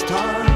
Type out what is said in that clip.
last time.